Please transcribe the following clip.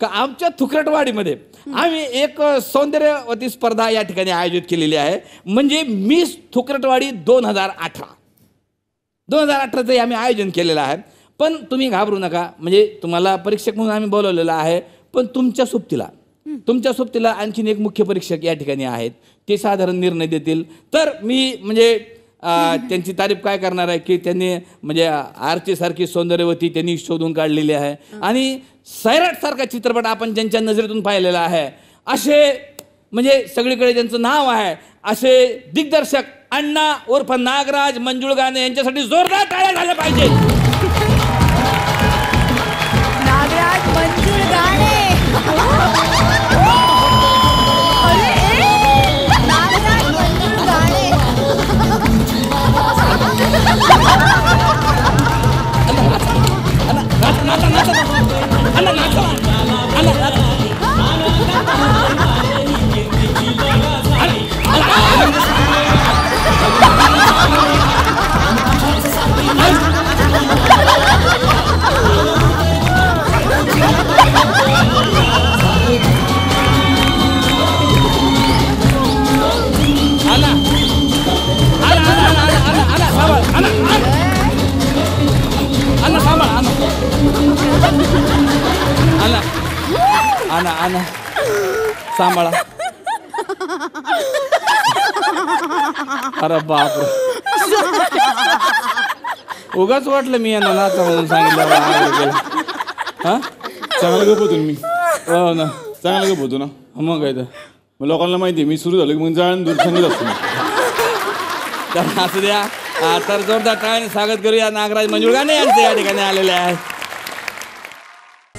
का आमच्या थुकरटवाडीमध्ये आम्ही एक सौंदर्यवती स्पर्धा या ठिकाणी आयोजित केलेली आहे. म्हणजे मिस थुकरटवाडी दोन हजार अठरा. दोन हजार अठराचं आम्ही आयोजन केलेलं आहे. पण तुम्ही घाबरू नका. म्हणजे तुम्हाला परीक्षक म्हणून आम्ही बोलवलेलं आहे. पण तुमच्या सोबतीला तुमच्या सोबतीला आणखीन एक मुख्य परीक्षक या ठिकाणी आहेत. ते साधारण निर्णय देतील. तर मी म्हणजे त्यांची तारीफ काय करणार आहे की त्यांनी म्हणजे आरतीसारखी सौंदर्यवती त्यांनी शोधून काढलेली आहे. आणि सैराटसारखा चित्रपट आपण ज्यांच्या नजरेतून पाहिलेला आहे असे म्हणजे सगळीकडे ज्यांचं नाव आहे असे दिग्दर्शक अण्णा उर्फ नागराज मंजुळ गाणे यांच्यासाठी जोरदार टाळ्या झाल्या पाहिजे Ha ha ha ha! अण्णा अण्णा सांभाळा अरे बाप उगाच वाटलं मी यांना नाचा म्हणून सांगितलं हा चांगलं गप होतो ना मी. हो ना. चांगलं गप होतो ना. मग काय तर. मग लोकांना माहिती आहे मी सुरू झालो की मग जाळून दूर सांगित असतो मी. तर असू द्या. तर जोरदार टाळ्याने स्वागत करूया. नागराज मंजुळगाणे यांचे या ठिकाणी आलेले आहेत.